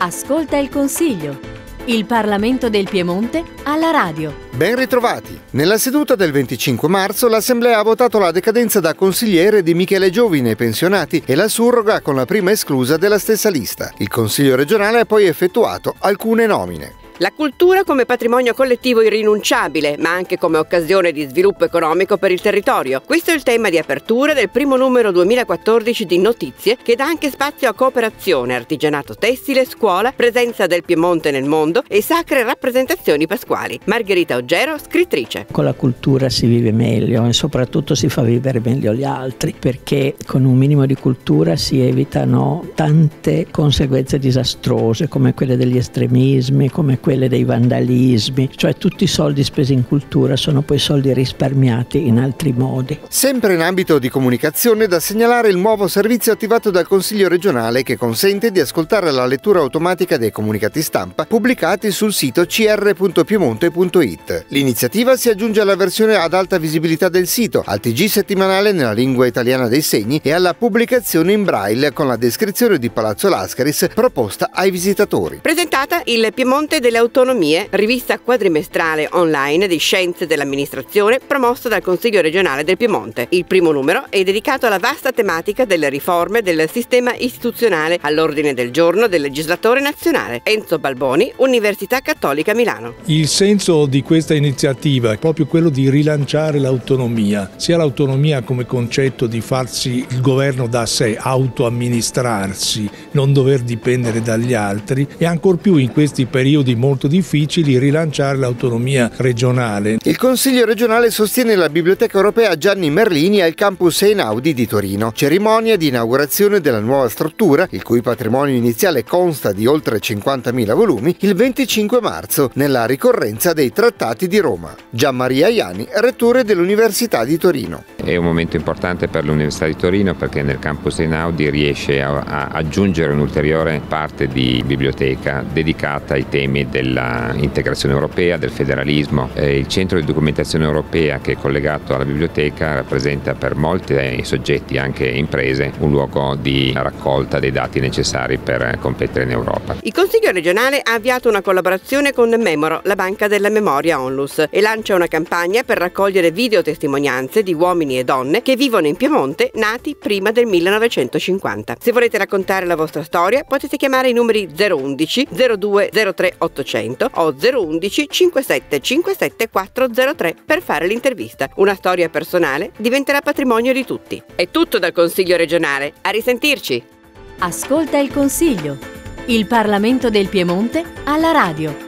Ascolta il Consiglio. Il Parlamento del Piemonte alla radio. Ben ritrovati. Nella seduta del 25 marzo l'Assemblea ha votato la decadenza da consigliere di Michele Giovine, pensionati, e la surroga con la prima esclusa della stessa lista. Il Consiglio regionale ha poi effettuato alcune nomine. La cultura come patrimonio collettivo irrinunciabile, ma anche come occasione di sviluppo economico per il territorio. Questo è il tema di apertura del primo numero 2014 di Notizie, che dà anche spazio a cooperazione, artigianato tessile, scuola, presenza del Piemonte nel mondo e sacre rappresentazioni pasquali. Margherita Oggero, scrittrice. Con la cultura si vive meglio e soprattutto si fa vivere meglio gli altri, perché con un minimo di cultura si evitano tante conseguenze disastrose, come quelle degli estremismi, come quelle quelle dei vandalismi, cioè tutti i soldi spesi in cultura sono poi soldi risparmiati in altri modi. Sempre in ambito di comunicazione da segnalare il nuovo servizio attivato dal Consiglio regionale che consente di ascoltare la lettura automatica dei comunicati stampa pubblicati sul sito cr.piemonte.it. L'iniziativa si aggiunge alla versione ad alta visibilità del sito, al TG settimanale nella lingua italiana dei segni e alla pubblicazione in braille con la descrizione di Palazzo Lascaris proposta ai visitatori. Presentata il Piemonte delle Autonomie, rivista quadrimestrale online di scienze dell'amministrazione promossa dal Consiglio regionale del Piemonte. Il primo numero è dedicato alla vasta tematica delle riforme del sistema istituzionale all'ordine del giorno del legislatore nazionale. Enzo Balboni, Università Cattolica Milano. Il senso di questa iniziativa è proprio quello di rilanciare l'autonomia, sia l'autonomia come concetto di farsi il governo da sé, autoamministrarsi, non dover dipendere dagli altri e ancor più in questi periodi molto molto difficili rilanciare l'autonomia regionale. Il Consiglio regionale sostiene la Biblioteca Europea Gianni Merlini al campus Einaudi di Torino. Cerimonia di inaugurazione della nuova struttura, il cui patrimonio iniziale consta di oltre 50.000 volumi, il 25 marzo, nella ricorrenza dei Trattati di Roma. Gian Maria Iani, rettore dell'Università di Torino. È un momento importante per l'Università di Torino perché nel campus Einaudi riesce a, a aggiungere un'ulteriore parte di biblioteca dedicata ai temi dell'integrazione europea, del federalismo. il centro di documentazione europea che è collegato alla biblioteca rappresenta per molti soggetti, anche imprese, un luogo di raccolta dei dati necessari per competere in Europa. Il Consiglio regionale ha avviato una collaborazione con Memoro, la banca della memoria Onlus, e lancia una campagna per raccogliere videotestimonianze di uomini e donne che vivono in Piemonte nati prima del 1950. Se volete raccontare la vostra storia potete chiamare i numeri 011 02 03 800 o 011 57 57 403 per fare l'intervista. Una storia personale diventerà patrimonio di tutti. È tutto dal Consiglio regionale. A risentirci! Ascolta il Consiglio. Il Parlamento del Piemonte alla radio.